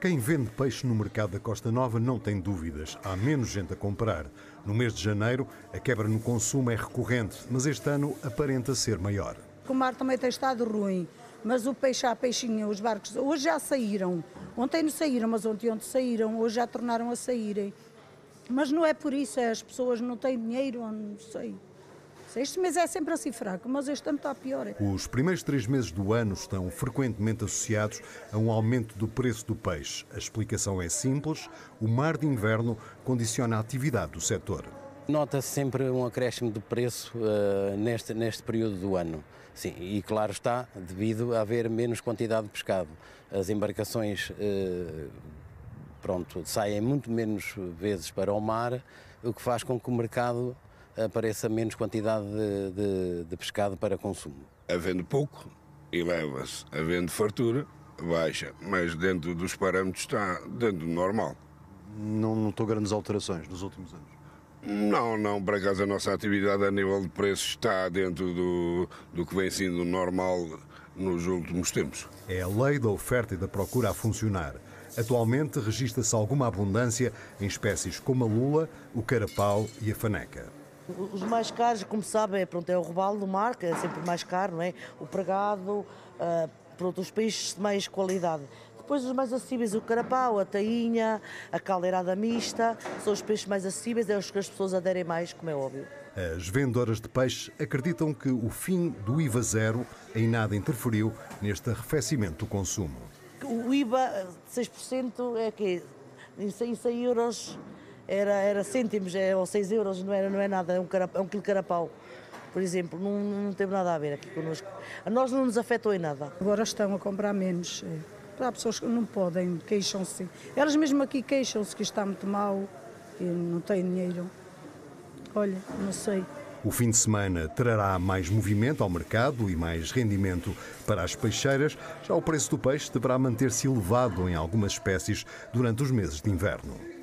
Quem vende peixe no mercado da Costa Nova não tem dúvidas. Há menos gente a comprar. No mês de janeiro, a quebra no consumo é recorrente, mas este ano aparenta ser maior. O mar também tem estado ruim, mas o peixe há peixinho, os barcos hoje já saíram. Ontem não saíram, mas ontem ontem saíram, hoje já tornaram a saírem. Mas não é por isso, é as pessoas não têm dinheiro, não sei. Este mês é sempre assim fraco, mas este ano está pior. Os primeiros três meses do ano estão frequentemente associados a um aumento do preço do peixe. A explicação é simples: o mar de inverno condiciona a atividade do setor. Nota-se sempre um acréscimo de preço uh, neste, neste período do ano. Sim, e claro está, devido a haver menos quantidade de pescado. As embarcações uh, pronto, saem muito menos vezes para o mar, o que faz com que o mercado apareça menos quantidade de, de, de pescado para consumo. Havendo pouco, eleva-se. Havendo fartura, baixa. Mas dentro dos parâmetros está dentro do normal. Não notou grandes alterações nos últimos anos? Não, não. Por acaso a nossa atividade a nível de preços está dentro do, do que vem sendo normal nos últimos tempos. É a lei da oferta e da procura a funcionar. Atualmente registra-se alguma abundância em espécies como a lula, o carapau e a faneca. Os mais caros, como sabem, é, pronto, é o robalo do mar, que é sempre mais caro, não é? O pregado, uh, pronto, os peixes de mais qualidade. Depois os mais acessíveis, o carapau, a tainha, a caldeirada mista, são os peixes mais acessíveis, é os que as pessoas aderem mais, como é óbvio. As vendedoras de peixe acreditam que o fim do IVA zero em nada interferiu neste arrefecimento do consumo. O IVA de 6% é que em 100 euros era, era cêntimos é, ou 6 euros, não, era, não é nada, é um, carap, é um quilo de carapau. Por exemplo, não, não teve nada a ver aqui connosco. A nós não nos afetou em nada. Agora estão a comprar menos. É. Para pessoas que não podem, queixam-se. Elas mesmo aqui queixam-se que está muito mal e não têm dinheiro. Olha, não sei. O fim de semana trará mais movimento ao mercado e mais rendimento para as peixeiras. Já o preço do peixe deverá manter-se elevado em algumas espécies durante os meses de inverno.